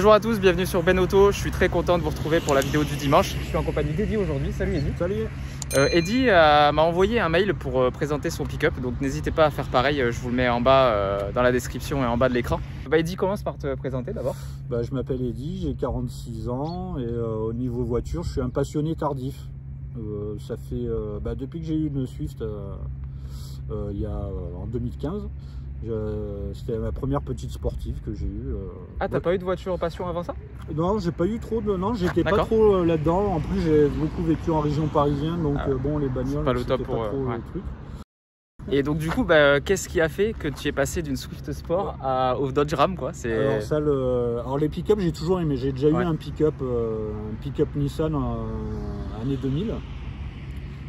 Bonjour à tous, bienvenue sur Ben Auto. Je suis très content de vous retrouver pour la vidéo du dimanche. Je suis en compagnie d'Eddie aujourd'hui. Salut Eddie. Salut. Euh, Eddie euh, m'a envoyé un mail pour euh, présenter son pick-up, donc n'hésitez pas à faire pareil. euh, Je vous le mets en bas euh, dans la description et en bas de l'écran. Bah, Eddie, commence par te présenter d'abord. Bah, je m'appelle Eddy, j'ai 46 ans et euh, au niveau voiture, je suis un passionné tardif. Euh, ça fait euh, bah, depuis que j'ai eu une Swift euh, euh, il y a euh, en 2015. C'était ma première petite sportive que j'ai eue. euh. Ah, t'as Ouais. pas eu de voiture passion avant ça? Non, j'ai pas eu trop de. Non, j'étais pas trop euh, là-dedans. En plus, j'ai beaucoup vécu en région parisienne, donc Ah, euh, bon, les bagnoles, pas le top pour, pas trop euh, le truc. Et donc du coup, bah, qu'est-ce qui a fait que tu es passé d'une Swift Sport à, au Dodge Ram quoi? Alors, ça, le- Alors les pick-up, j'ai toujours aimé. J'ai déjà Ouais. eu un pick-up, euh, un pick-up Nissan en année 2000.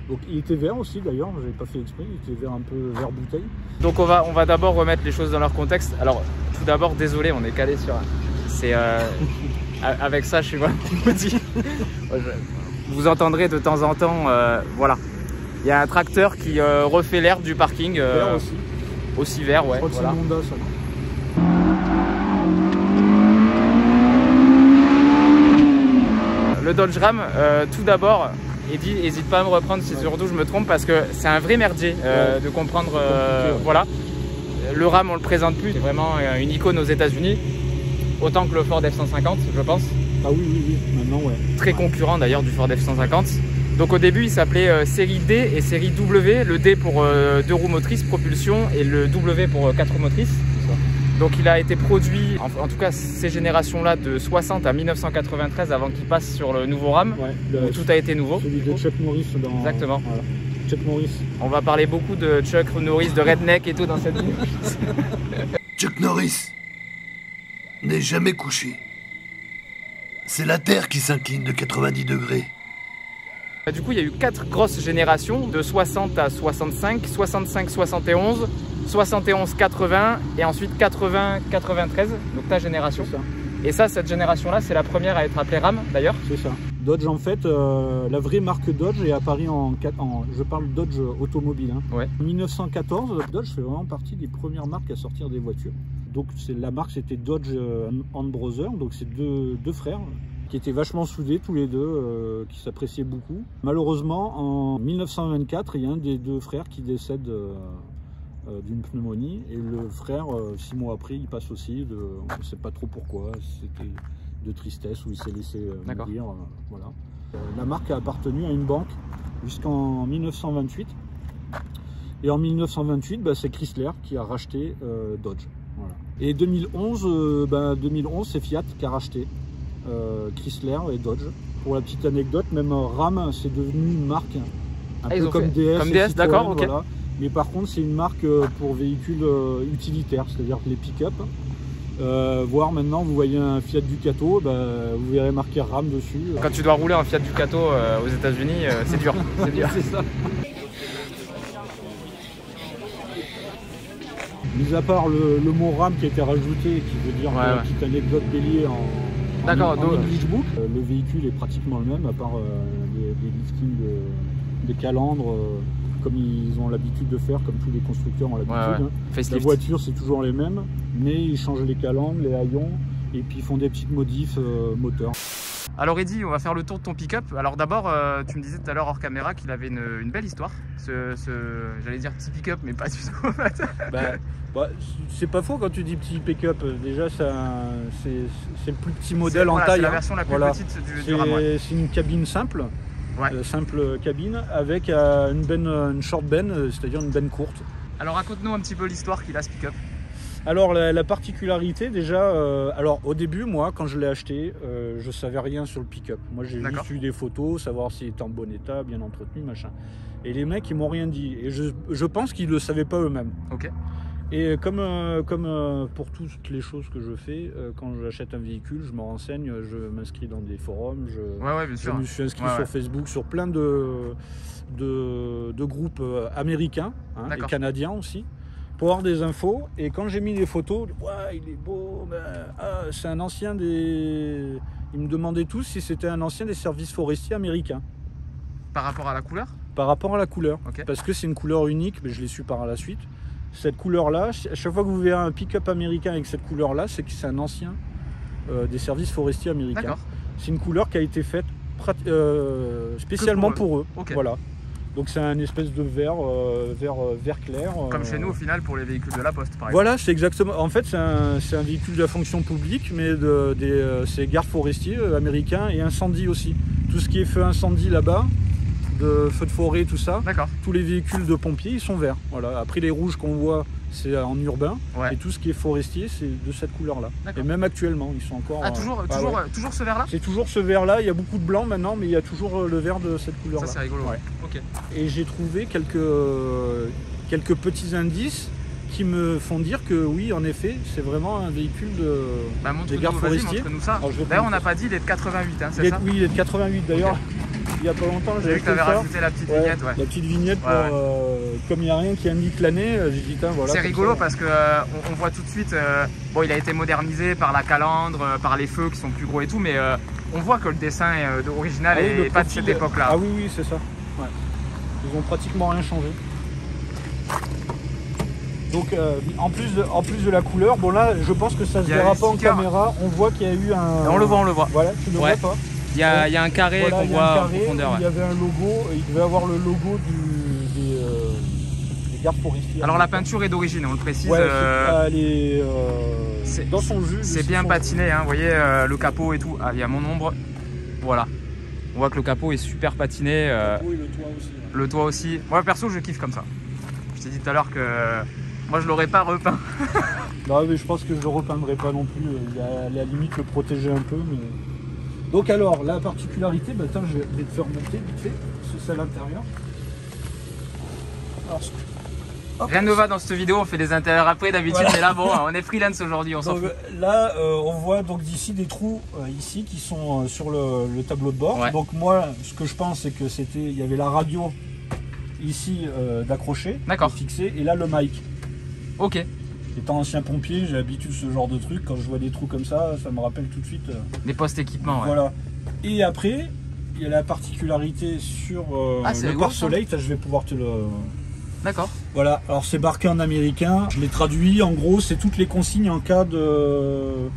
Donc il était vert aussi d'ailleurs, j'avais pas fait exprès, il était vert un peu vert bouteille. Donc on va, on va d'abord remettre les choses dans leur contexte. Alors tout d'abord, désolé, on est calé sur un... C'est euh, avec ça, je suis vraiment petit. Vous entendrez de temps en temps, euh, voilà. Il y a un tracteur qui euh, refait l'air du parking. euh, Vert aussi. aussi vert, ouais. Je crois que voilà. Honda ça. Le Dodge Ram, tout d'abord, Eddie, n'hésite pas à me reprendre si Ouais. surtout je me trompe parce que c'est un vrai merdier euh, de comprendre. euh. Voilà. Le Ram, on le présente plus, c'est vraiment euh, une icône aux États-Unis. Autant que le Ford F-150, je pense. Ah oui, oui, oui, maintenant ouais. Très concurrent d'ailleurs du Ford F-150. Donc au début, il s'appelait euh, série D et série W. Le D pour euh, deux roues motrices, propulsion, et le W pour euh, quatre roues motrices. Donc il a été produit, en, en tout cas ces générations-là, de 60 à 1993 avant qu'il passe sur le nouveau RAM. Ouais, où tout a été nouveau. celui de Chuck Norris dans. Exactement. Voilà. Chuck Norris. On va parler beaucoup de Chuck Norris, de Redneck et tout dans cette vidéo. Chuck Norris n'est jamais couché. C'est la Terre qui s'incline de 90 degrés. Du coup, il y a eu quatre grosses générations, de 60 à 65, 65-71, 71-80 et ensuite 80-93, donc ta génération. Ça. Et ça, cette génération-là, c'est la première à être appelée RAM d'ailleurs. C'est ça. Dodge en fait, euh, la vraie marque Dodge est apparue en, quat- en- je parle Dodge automobile. hein. Ouais. En 1914, Dodge fait vraiment partie des premières marques à sortir des voitures. Donc la marque c'était Dodge euh, and Brother, donc c'est deux, deux frères qui étaient vachement soudés tous les deux, euh, qui s'appréciaient beaucoup. Malheureusement, en 1924, il y a un des deux frères qui décède euh, euh, d'une pneumonie et le frère, six mois après, il passe aussi. De, on ne sait pas trop pourquoi. C'était de tristesse où il s'est laissé mourir. voilà. La marque a appartenu à une banque jusqu'en 1928. Et en 1928, bah, c'est Chrysler qui a racheté Dodge. Voilà. Et 2011, euh, bah, 2011 c'est Fiat qui a racheté Chrysler et Dodge. Pour la petite anecdote, même euh, Ram, c'est devenu une marque un Ah, peu comme fait- DS. comme d'accord, ok. voilà. Mais par contre, c'est une marque euh, pour véhicules euh, utilitaires, c'est-à-dire les pick-up. Euh, voire maintenant, vous voyez un Fiat Ducato, bah, vous verrez marqué RAM dessus. Quand tu dois rouler en Fiat Ducato euh, aux États-Unis, euh, c'est dur. C'est dur. C'est ça. Mis à part le, le mot RAM qui a été rajouté, qui veut dire Ouais, ouais. petite anecdote bélier en, D'accord, donc- euh, le véhicule est pratiquement le même, à part euh, les, les listings de- des calandres, euh, comme ils ont l'habitude de faire, comme tous les constructeurs ont l'habitude. Ouais, ouais. hein. La voiture, c'est toujours les mêmes, mais ils changent les calandres, les haillons, et puis ils font des petites modifs euh, moteurs. Alors Eddy, on va faire le tour de ton pick-up. Alors d'abord, euh, tu me disais tout à l'heure hors caméra qu'il avait une, une belle histoire. Ce, ce- j'allais dire petit pick-up, mais pas du tout. en fait. Bah, bah, c'est pas faux quand tu dis petit pick-up. Déjà, c'est le plus petit modèle en voilà, taille. C'est la hein. version la plus Voilà. petite du, du C'est RAM. ouais. c'est une cabine simple, Ouais. euh, simple cabine, avec euh, une, benne, une short benne, c'est-à-dire une benne courte. Alors raconte-nous un petit peu l'histoire qu'il a ce pick-up. Alors la, la particularité déjà, euh, alors au début moi quand je l'ai acheté, euh, je savais rien sur le pick-up. Moi j'ai juste eu des photos, savoir s'il était en bon état, bien entretenu, machin. Et les mecs ils m'ont rien dit. Et je, je pense qu'ils le savaient pas eux-mêmes. Ok. Et comme, euh, comme euh, pour toutes les choses que je fais, euh, quand j'achète un véhicule, je me renseigne, je m'inscris dans des forums, je, Ouais, ouais, bien je sûr. me suis inscrit Ouais, sur. Facebook, sur plein de, de, de groupes américains hein, et canadiens aussi, pour avoir des infos. Et quand j'ai mis les photos, ouais, il est beau, ben, ah, c'est un ancien des. Ils me demandaient tous si c'était un ancien des services forestiers américains. Par rapport à la couleur? Par rapport à la couleur. Parce que c'est une couleur unique, mais je l'ai su par la suite. Cette couleur-là, à chaque fois que vous verrez un pick-up américain avec cette couleur-là, c'est que c'est un ancien euh, des services forestiers américains. C'est une couleur qui a été faite euh, spécialement pour pour eux. Voilà. Donc c'est un espèce de vert, euh, vert, euh, vert clair. Comme euh, chez nous au final pour les véhicules de la poste par exemple. Voilà, c'est exactement. En fait, c'est un, véhicule de la fonction publique, mais de, des, c'est gardes forestiers euh, américains et incendie aussi. Tout ce qui est feu incendie là-bas, de feu de forêt, tout ça, D'accord. tous les véhicules de pompiers, ils sont verts. Voilà. Après les rouges qu'on voit, c'est en urbain, Ouais. et tout ce qui est forestier, c'est de cette couleur-là. Et même actuellement, ils sont encore. Ah euh, toujours, ah toujours, ouais. euh, toujours ce vert là C'est toujours ce vert-là. Il y a beaucoup de blanc maintenant, mais il y a toujours euh, le vert de cette Ça couleur-là. c'est rigolo. Ouais. Et j'ai trouvé quelques, euh, quelques petits indices qui me font dire que oui, en effet, c'est vraiment un véhicule de. Bah Des gardes forestiers. ça. D'ailleurs on n'a pas dit il est de 88 hein, Il c'est est- ça oui, il est de 88 d'ailleurs. Il y a pas longtemps, J'ai vu que tu avais ça. rajouté la petite Ouais, vignette, ouais. La petite vignette, pour, euh, comme il n'y a rien qui indique l'année, euh, j'ai dit, voilà. c'est rigolo ça. parce que euh, on, voit tout de suite, euh, bon il a été modernisé par la calandre, par les feux qui sont plus gros et tout, mais on voit que le dessin original Ah oui, et le pas de cette époque-là. Ah oui, oui, c'est ça. Ouais. Ils ont pratiquement rien changé. Donc, euh, en, plus de, en plus de la couleur, bon là, je pense que ça se verra pas en caméra. On voit qu'il y a eu un. On le voit, on le voit. Voilà, tu le Ouais. vois pas Il y a, il y a un carré Voilà, qu'on voit en profondeur. Il y avait un logo, et il devait avoir le logo du, des, euh, des gardes forestiers. Alors la peinture est d'origine, on le précise. Ouais, euh, elle est, euh, dans son jus. C'est bien patiné, hein, vous voyez euh, le capot et tout. Ah, il y a mon ombre. Voilà. On voit que le capot est super patiné. euh, Oui, le toit aussi. ouais. le toit aussi. Moi perso, je kiffe comme ça. Je t'ai dit tout à l'heure que moi je l'aurais pas repeint. Non, mais je pense que je le repeindrai pas non plus. Il y a à la limite le protéger un peu. Mais... Donc alors, la particularité, bah, attends, je vais te faire monter vite fait. C'est ça à l'intérieur. Rien ne va dans cette vidéo, on fait des intérieurs après d'habitude, Voilà. mais là bon, on est freelance aujourd'hui, on s'en fout. là, euh, on voit donc d'ici des trous euh, ici qui sont euh, sur le, le tableau de bord. Ouais. Donc moi, ce que je pense, c'est que c'était, il y avait la radio ici d'accrocher, D'accord. de fixer, et là le mic. Ok, Étant ancien pompier, j'ai l'habitude de ce genre de truc. Quand je vois des trous comme ça, ça me rappelle tout de suite. euh, les postes équipements, ouais. Voilà. Et après, il y a la particularité sur euh, Ah, le pare-soleil. Je vais pouvoir te le. D'accord. Voilà. Alors c'est marqué en américain. Je l'ai traduit. En gros, c'est toutes les consignes en cas de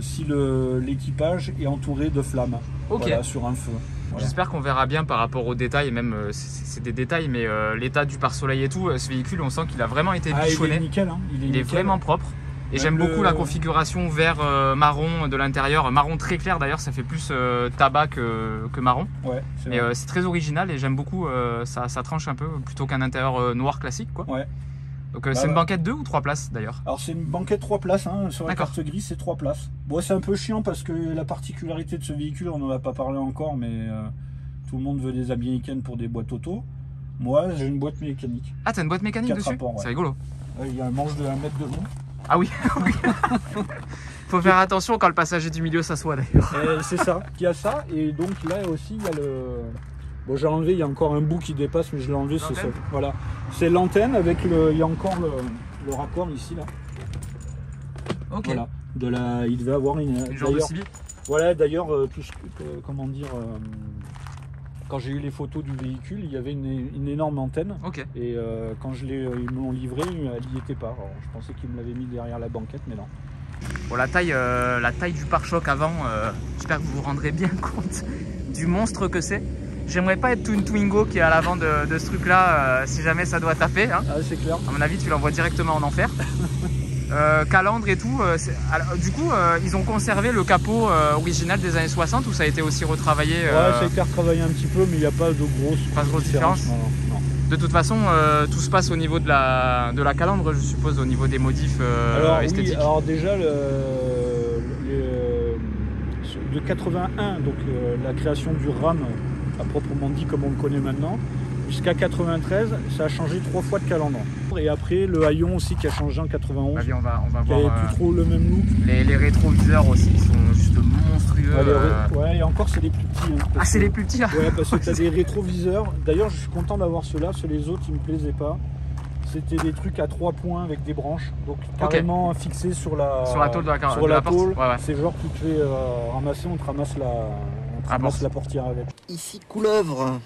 si le- l'équipage est entouré de flammes. Voilà, sur un feu. Voilà. J'espère qu'on verra bien par rapport aux détails, et même euh, c'est des détails, mais euh, l'état du pare-soleil et tout, euh, ce véhicule, on sent qu'il a vraiment été Ah, il est bichonné. nickel. hein. Il est, Il est nickel. vraiment propre. Et j'aime le- beaucoup la configuration vert euh, marron de l'intérieur, marron très clair d'ailleurs, ça fait plus euh, tabac que, que marron. Ouais. c'est Mais vrai. euh, c'est très original et j'aime beaucoup, ça, ça tranche un peu plutôt qu'un intérieur noir classique quoi. Ouais. Donc euh, Bah, c'est une banquette 2 ou 3 places d'ailleurs? Alors c'est une banquette 3 places, hein, sur la carte grise c'est 3 places. Bon c'est un peu chiant parce que la particularité de ce véhicule, on n'en a pas parlé encore, mais euh, tout le monde veut des américaines pour des boîtes auto. Moi j'ai une boîte mécanique. Ah t'as une boîte mécanique dessus ouais. C'est rigolo. Ouais, Il y a un manche de 1 mètre de long. Ah oui. Faut faire attention quand le passager du milieu s'assoit d'ailleurs. C'est ça, il y a ça, et donc là aussi il y a le... Bon j'ai enlevé, il y a encore un bout qui dépasse, mais je l'ai enlevé, c'est ça. Voilà. C'est l'antenne avec le... Il y a encore le, le raccord ici là. Ok. Voilà. De la... Il devait avoir une... Une genre de d'ailleurs- CB. Voilà, d'ailleurs, euh, tout ce que, que- comment dire, euh, quand j'ai eu les photos du véhicule, il y avait une, une énorme antenne. Ok. Et euh, quand je ils me l'ont livré, elle n'y était pas. Alors, je pensais qu'ils me l'avaient mis derrière la banquette, mais non. Bon la taille, euh, la taille du pare-choc avant, euh, j'espère que vous vous rendrez bien compte du monstre que c'est. J'aimerais pas être une Twingo qui est à l'avant de, de ce truc là si jamais ça doit taper. hein. Ah, c'est clair. À mon avis, tu l'envoies directement en enfer. Euh, calandre et tout. euh, alors, du coup, euh, ils ont conservé le capot euh, original des années 60 ou ça a été aussi retravaillé euh, Ouais, ça a été retravaillé un petit peu, mais il n'y a pas de grosse, Pas de grosse différence. Non, non, non. De toute façon, euh, tout se passe au niveau de la, de la calandre, je suppose, au niveau des modifs euh, alors, esthétiques. oui, alors déjà, le, le- de 81, donc euh, la création du RAM, à proprement dit, comme on le connaît maintenant, jusqu'à 93, ça a changé trois fois de calandre. Et après, le haillon aussi qui a changé en 91, Vas-y, on va, on va qui voir avait euh, plus trop le même look. les, les rétroviseurs aussi, qui sont juste monstrueux. Ouais, les euh. ouais, et encore, c'est les plus petits. hein, Ah, c'est les plus petits là Ouais, parce que tu as des rétroviseurs. D'ailleurs, je suis content d'avoir ceux-là, parce que les autres, ils me plaisaient pas. C'était des trucs à trois points avec des branches, donc carrément fixés sur la, Sur la tôle de la, car- sur de la la porte. tôle. Ouais, ouais. C'est genre tu te fais euh, ramasser, on te ramasse La ramasse porte. la portière avec. Ici couleuvre.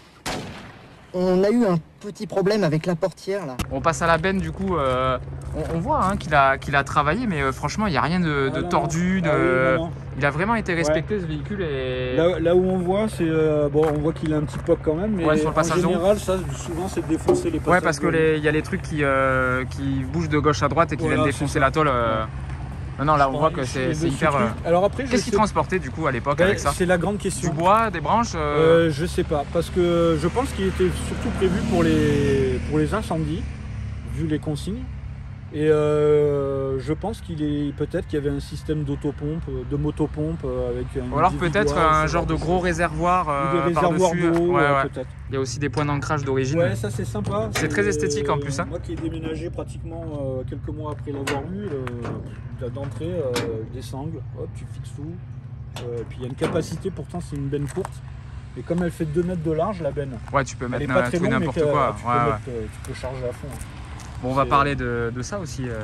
On a eu un petit problème avec la portière là. On passe à la benne du coup. euh, on, on voit hein, qu'il a, qu'il a travaillé, mais euh, franchement, il n'y a rien de, de Ah non, tordu. De... ah oui, non, non. Il a vraiment été respecté ce véhicule et. Là, là où on voit, c'est euh, bon, on voit qu'il a un petit pop quand même, mais Ouais, sur le passage en de général, ça, souvent, c'est de défoncer les passages. Ouais, parce que il y a les trucs qui, euh, qui bougent de gauche à droite et qui Voilà, viennent défoncer la tôle. euh. Non, non, là on voit que c'est hyper. euh, Alors après, Qu'est-ce qu'il sais- transportait du coup à l'époque Ben, avec ça C'est la grande question. Du bois, des branches euh, Euh, je sais pas, parce que je pense qu'il était surtout prévu pour les, pour les incendies, vu les consignes. Et euh, je pense qu'il est peut-être qu'il y avait un système d'autopompe, euh, de motopompe euh, avec un. Ou alors peut-être un genre de gros réservoir Ou euh, des réservoirs d'eau, Ouais, ouais. peut-être. Il y a aussi des points d'ancrage d'origine. Ouais, ça c'est sympa. C'est très esthétique, en plus, hein. Moi qui ai déménagé pratiquement euh, quelques mois après l'avoir eu, d'entrée, des sangles, hop, tu fixes tout. Puis il y a une capacité, pourtant c'est une benne courte. Et comme elle fait 2 mètres de large, la benne, Ouais, tu peux mettre n'importe quoi. Tu, Ouais, peux mettre, tu peux charger à fond. Bon, on va parler de, de ça aussi. euh.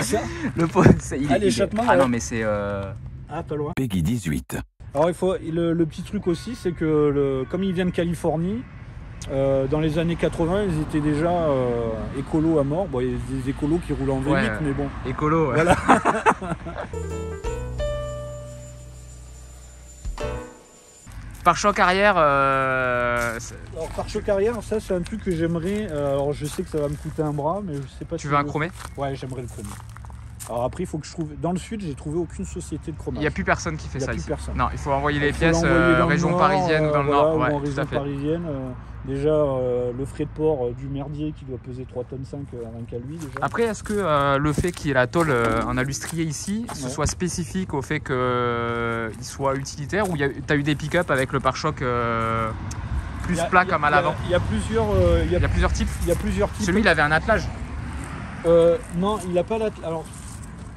Ça Le pot, il- Ah, il est- l'échappement, Ah ouais. non, mais c'est. euh, Ah, pas loin. Peggy 18. Alors il faut, le, le petit truc aussi, c'est que le, comme il vient de Californie, euh, dans les années 80, ils étaient déjà euh, écolos à mort. Bon, il y a des écolos qui roulent en V8, Ouais. mais bon. écolo. ouais. Voilà. Pare-choc arrière, euh, Alors pare-choc arrière, ça c'est un truc que j'aimerais. euh, alors je sais que ça va me coûter un bras, mais je sais pas. tu si veux un chromé? Ouais, j'aimerais le chromer. Alors après, il faut que je trouve. Dans le sud, j'ai trouvé aucune société de il chromage. n'y a plus personne qui fait Il ça plus ici. personne. Non, il faut envoyer les Il pièces euh, le région nord, parisienne ou euh, dans le voilà, nord. ou Ouais, en tout à région parisienne. euh, déjà, euh, le frais de port euh, du merdier qui doit peser 3 tonnes 5 euh, rien qu'à lui déjà. Après, est-ce que euh, le fait qu'il y ait la tôle euh, en alustrier ici, ce Ouais. soit spécifique au fait qu'il soit utilitaire ou tu as eu des pick-up avec le pare-choc euh, plus Il a- plat il comme à il l'avant Il y a plusieurs. euh, il, y a, Il plusieurs types. il y a plusieurs types. Celui, il avait un attelage. Euh, non, il n'a pas la. Alors,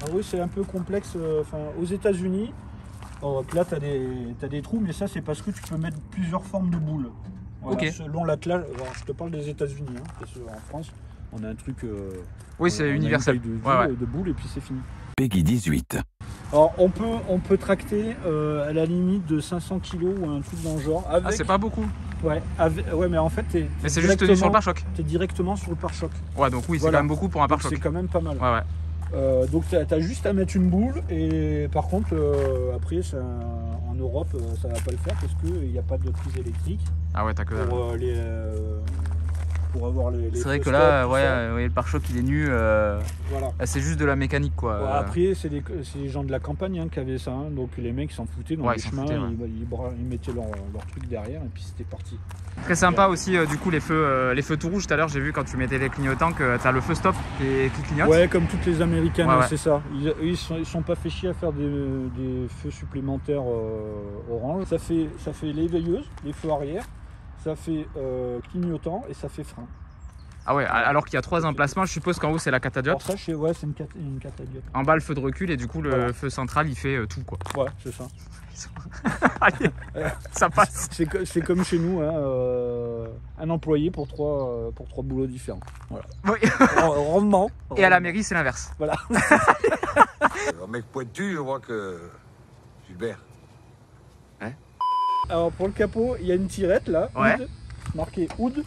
en vrai, c'est un peu complexe. euh, Enfin, aux États-Unis, alors, là, tu as, des trous, mais ça, c'est parce que tu peux mettre plusieurs formes de boules. Voilà, Ok. Selon l'attelage. alors, Je te parle des États-Unis, hein, parce qu'en France, on a un truc. euh, Oui, c'est universel. De, Ouais, ouais. de boules, et puis c'est fini. Peggy 18. Alors, on peut, on peut tracter euh, à la limite de 500 kg ou un truc dans le genre. Avec, Ah, c'est pas beaucoup. ouais, avec- ouais, mais en fait, tu es, Mais c'est juste tenu sur le pare-choc. directement sur le pare-choc. Ouais, donc oui, c'est Voilà. quand même beaucoup pour un Donc, C'est pare-choc. quand même pas mal. Ouais, ouais. Euh, donc tu as, juste à mettre une boule et par contre euh, après ça- en Europe euh, ça va pas le faire parce qu'il n'y a pas de prise électrique Ah ouais, t'as que pour, les, pour avoir les, les C'est vrai que là, ouais, euh, ouais, le pare-choc il est nu. euh, Voilà. là, c'est juste de la mécanique quoi. Bon, Euh, après c'est les, gens de la campagne hein, qui avaient ça hein. donc les mecs s'en foutaient dans Ouais, les chemins foutaient, ouais. ils, mettaient leur, leur truc derrière et puis c'était parti. Très sympa aussi euh, du coup les feux, euh, les feux tout rouges tout à l'heure j'ai vu quand tu mettais les clignotants que t'as le feu stop qui, qui clignote. Ouais comme toutes les américaines Ouais, hein, ouais. c'est ça. Ils, ils, sont, ils sont pas fait chier à faire des, des feux supplémentaires orange. Ça fait, ça fait les veilleuses, les feux arrière, ça fait euh, clignotant et ça fait frein. Ah ouais, alors qu'il y a trois emplacements, je suppose qu'en haut c'est la catadiote, Alors ça, je sais, ouais, c'est une, cat, une catadiote. en bas le feu de recul et du coup le Voilà. feu central il fait euh, tout quoi. Ouais, c'est ça. Ça passe. C'est co- c'est comme chez nous, hein, euh, un employé pour trois, euh, pour trois boulots différents. Voilà. Oui. Rondement. Et à la mairie c'est l'inverse. Voilà. Un mec pointu, je vois que. Gilbert. Alors pour le capot, il y a une tirette là, Ouais. Oud, marqué Oud.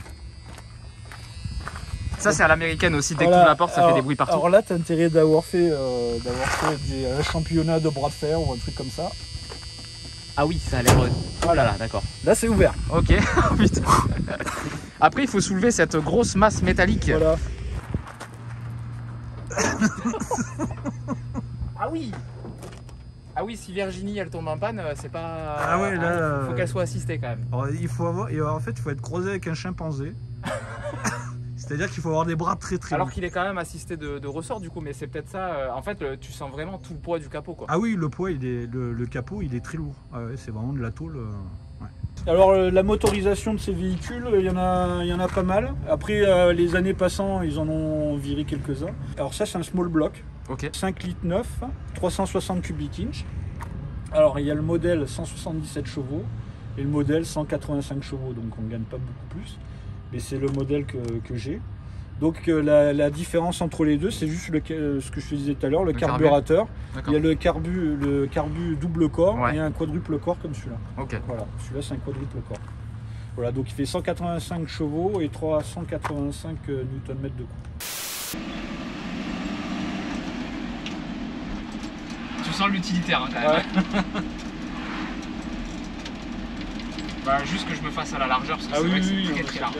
Ça c'est à l'américaine aussi, dès que tu Voilà. ouvres la porte ça Alors- fait des bruits partout. Alors là, t'as intérêt d'avoir fait, euh, d'avoir fait des euh, championnats de bras de fer ou un truc comme ça. Ah oui, ça a l'air... Oh là là, d'accord. Là, c'est ouvert. Ok, putain. Après il faut soulever cette grosse masse métallique. Voilà. Ah oui Ah oui, si Virginie elle tombe en panne, euh, c'est pas... Ah ouais, là, Il faut euh, qu'elle soit assistée quand même. Alors, il faut avoir, et en fait, il faut être croisé avec un chimpanzé. C'est-à-dire qu'il faut avoir des bras très très Alors qu'il est quand même assisté de, de ressort du coup, mais c'est peut-être ça. euh, en fait, le- tu sens vraiment tout le poids du capot quoi. Ah oui, le poids, il est, le, le capot, il est très lourd. Ah ouais, c'est vraiment de la tôle. euh. Alors euh, la motorisation de ces véhicules, il y en a, il y en a pas mal. Après euh, les années passant, ils en ont viré quelques-uns. Alors ça, c'est un small block, Ok. 5 litres 9, 360 cubic inch. Alors il y a le modèle 177 chevaux et le modèle 185 chevaux, donc on ne gagne pas beaucoup plus. Mais c'est le modèle que, que j'ai. Donc euh, la, la différence entre les deux, c'est juste le, euh, ce que je te disais tout à l'heure, le, Le carburateur. Il y a le carbu, le carbu double corps Ouais. et un quadruple corps comme celui-là. Ok. Voilà, celui-là c'est un quadruple corps. Voilà, donc il fait 185 chevaux et 385 euh, Nm de coup. Tu sens l'utilitaire hein, quand même. Ouais. Bah, juste que je me fasse à la largeur parce que Ah c'est oui, vrai que c'est oui, très très large.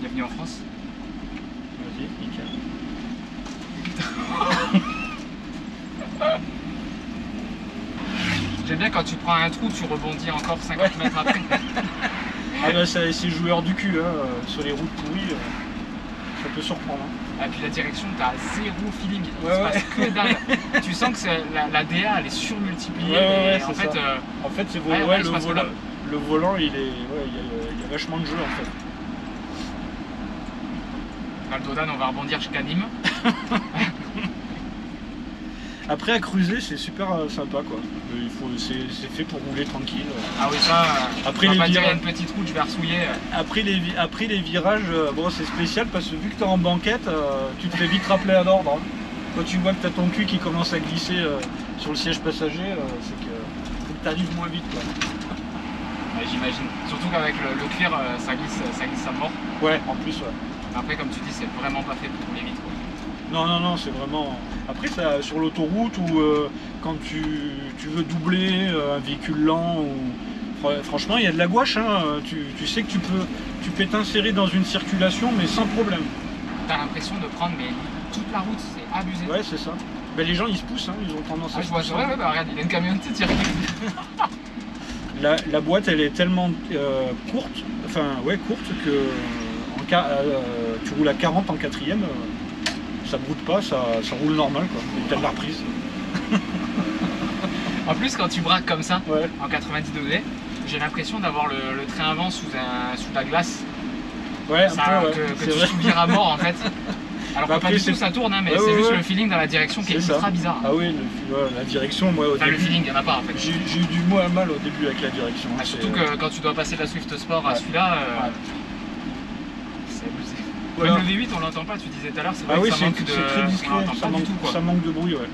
Bienvenue en France. Vas-y, nickel. J'aime bien quand tu prends un trou, tu rebondis encore 50 mètres après. Ah bah c'est joueur du cul, hein, euh, sur les routes pourries, euh, ça peut surprendre. hein. Et puis la direction, t'as zéro feeling. Il Ouais, se ouais. passe que dalle. tu sens que la, la DA elle est surmultipliée. Et en fait, euh, En fait, c'est le, que volant, le volant, il est, il y, a, il y a vachement de jeu en fait. On va rebondir jusqu'à Nîmes. Après, à cruiser, c'est super euh, sympa quoi. Euh, Il faut, c'est, fait pour rouler tranquille. Ah oui, ça, Après on va les pas dire virages- une petite route. Après les, vi- après les virages, euh, bon, c'est spécial parce que vu que tu es en banquette, tu te fais vite rappeler à l'ordre. hein. Quand tu vois que tu as ton cul qui commence à glisser sur le siège passager, c'est que faut que tu arrives moins vite. Quoi. Ouais, J'imagine. Surtout qu'avec le, le cuir, ça glisse, ça glisse à mort. Ouais, en plus, ouais. Après, comme tu dis, c'est vraiment pas fait pour vite. Quoi. Non, non, non, c'est vraiment. Après, ça, sur l'autoroute ou euh, quand tu, tu veux doubler euh, un véhicule lent, ou... Fr- franchement, il y a de la gouache. hein. Tu, tu sais que tu peux, tu peux t'insérer dans une circulation, mais sans problème. T'as l'impression de prendre mais toute la route, c'est abusé. Ouais, c'est ça. Ben, les gens, ils se poussent, hein, ils ont tendance Ah, à je se vois pousser. ça. Ouais, ouais, bah regarde, il y a une camionnette qui. La, la boîte, elle est tellement euh, courte, enfin, ouais, courte que tu roules à 40 en quatrième, euh, ça broute pas, ça, ça roule normal, quoi. Et t'as de la reprise. En plus, quand tu braques comme ça, Ouais. en 90 degrés, j'ai l'impression d'avoir le, le train avant sous, un, sous la glace. Ouais, un Ça, peu, ouais. que, tu vrai. à mort en fait. Alors Bah que pas du tout ça tourne, hein, mais Ouais, c'est juste le feeling dans la direction qui est ultra bizarre. Ah oui, le- la direction, moi au Enfin, le début, feeling, il n'y en a pas en fait. j'ai eu du mal mal au début avec la direction. Ah, C'est- surtout que quand tu dois passer de la Swift Sport à celui-là, euh, le V8, on l'entend pas, tu disais tout à l'heure, c'est vrai Ah oui, que ça c'est manque de. c'est très discret, on ça pas manque, du tout quoi. ça manque de bruit, ouais.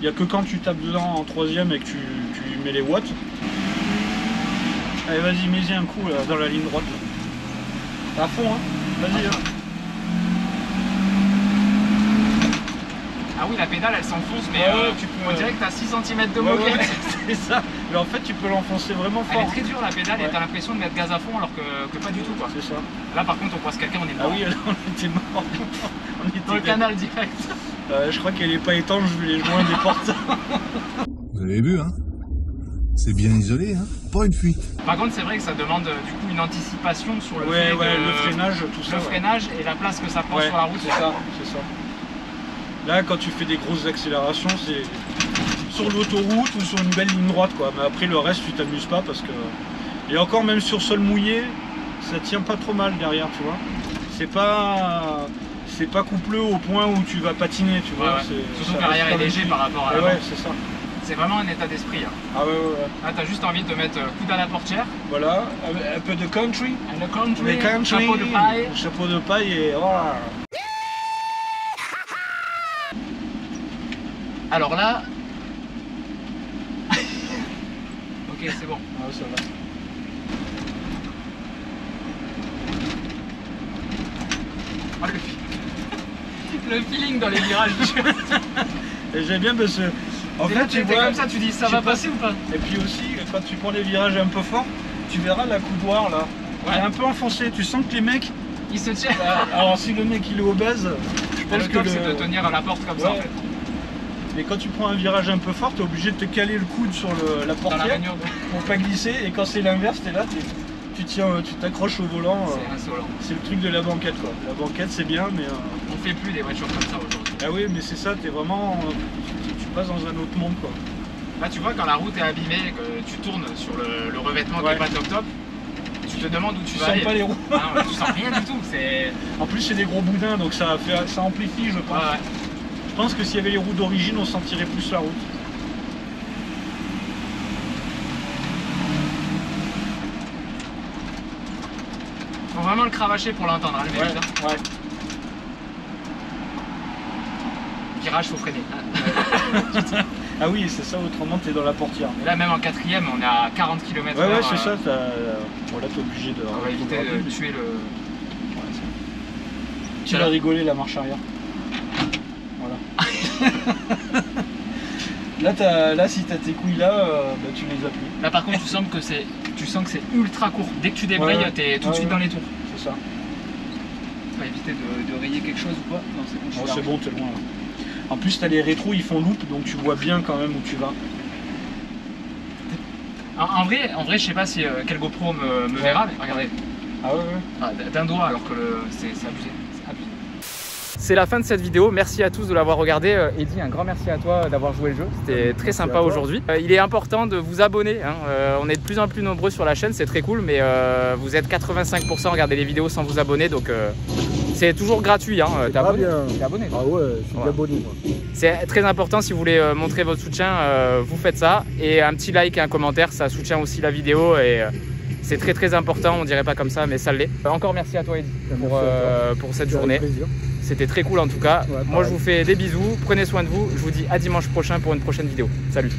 Il n'y a que quand tu tapes dedans en troisième et que tu, tu mets les watts. Allez, vas-y, mets-y un coup là, dans la ligne droite. Là. À fond, hein. Vas-y. hein. Ah oui, la pédale elle s'enfonce, mais Ouais, euh, tu peux- on dirait que t'as 6 cm de ouais, moquette. ouais, c'est ça. Mais en fait, tu peux l'enfoncer vraiment Elle est fort. très dure la pédale et t'as l'impression de mettre gaz à fond alors que, que pas du tout quoi. C'est ça. Là par contre on croise quelqu'un, on est Ah mort. oui, là, on était mort. on était Dans le canal direct. Euh, je crois qu'elle est pas étanche vu les joints des portes. Vous avez vu, hein C'est bien isolé, hein Pas une fuite. Par contre c'est vrai que ça demande euh, du coup une anticipation sur le ouais, fait ouais, de- le freinage, tout ça. le ouais. freinage et la place que ça prend Ouais, sur la route. c'est ça, c'est ça. Là, quand tu fais des grosses accélérations, c'est sur l'autoroute ou sur une belle ligne droite, quoi. Mais après, le reste, tu t'amuses pas parce que. Et encore, même sur sol mouillé, ça tient pas trop mal derrière, tu vois. C'est pas. C'est pas coupleux au point où tu vas patiner, tu vois. Ouais, ouais. c'est- Surtout que l'arrière est léger par rapport à Ouais, l'avant. ouais, c'est ça. C'est vraiment un état d'esprit. hein. Ah ouais, ouais, ouais. Là t'as juste envie de mettre euh, coude à la portière, Voilà, un, un peu de country. le country, Le country, chapeau de paille. chapeau de paille et voilà. Alors là. ok c'est bon. Ah, ça va. Oh, le, feeling dans les virages. Et j'aime bien parce que. En fait, tu vois. comme ça, tu dis ça va pas passer ou pas? Et puis aussi, quand tu prends les virages un peu forts, tu verras la coudoir là. Ouais. Elle est un peu enfoncée. Tu sens que les mecs. Il se tient. Alors, si le mec il est obèse, je Le pense que. le- c'est de tenir à la porte comme ça en fait. Mais quand tu prends un virage un peu fort, t'es obligé de te caler le coude sur le- la portière pour pas glisser. Et quand c'est l'inverse, t'es là, tu tiens, tu t'accroches au volant. euh, C'est insolent. C'est le truc de la banquette quoi. La banquette c'est bien, mais. euh, On fait plus des voitures comme ça aujourd'hui. Ah oui, mais c'est ça, t'es vraiment. euh, Tu, tu passes dans un autre monde quoi. Là, tu vois, quand la route est abîmée, que tu tournes sur le, le revêtement qui Ouais. est pas top top, tu te demandes où tu Tu vas sens aller. pas les roues. Ah non, tu sens rien du tout. En plus, c'est des gros boudins, donc ça, fait, ça amplifie, je pense. Ouais. Je pense que s'il y avait les roues d'origine, on sentirait plus la route. Faut vraiment le cravacher pour l'entendre, hein, le Ouais, V8, hein. ouais. Virage, faut freiner. Ah oui, c'est ça, autrement t'es dans la portière. Et là, même en quatrième, on est à 40 km/h. Ouais, ouais, c'est ça. t'as- Bon, là, t'es obligé de. On va éviter de tuer le. Tu vas rigoler la marche arrière. Là, t'as- là, si t'as tes couilles là, euh, bah, tu les as plus. Là, par contre, tu sens que c'est, tu sens que c'est ultra court. Dès que tu débrayes, Ouais, t'es tout de suite ouais. dans les tours. C'est ça. On va éviter de, de rayer quelque chose ou quoi. Non, c'est bon. je suis Oh, là. c'est bon, t'es loin. là. En plus, t'as les rétros, ils font loop, donc tu vois bien quand même où tu vas. En, en vrai, en vrai, je sais pas si euh, quel GoPro me, me verra, mais regardez, Ah ouais, ouais. Ah, d'un doigt alors que c'est abusé. C'est la fin de cette vidéo. Merci à tous de l'avoir regardé. Euh, Eddy, un grand merci à toi d'avoir joué le jeu. C'était très sympa aujourd'hui. Euh, il est important de vous abonner. hein. Euh, on est de plus en plus nombreux sur la chaîne, c'est très cool, mais vous êtes 85% à regarder les vidéos sans vous abonner, donc c'est toujours gratuit. Hein. T'es abonné abonné Ah ouais, je suis Ouais. abonné moi. C'est très important si vous voulez euh, montrer votre soutien, euh, vous faites ça. Et un petit like et un commentaire, ça soutient aussi la vidéo et euh, c'est très très important. On dirait pas comme ça, mais ça l'est. Encore merci à toi Eddy pour, pour cette journée. C'était très cool en tout cas. Ouais, Moi je vous fais des bisous, prenez soin de vous. Je vous dis à dimanche prochain pour une prochaine vidéo. Salut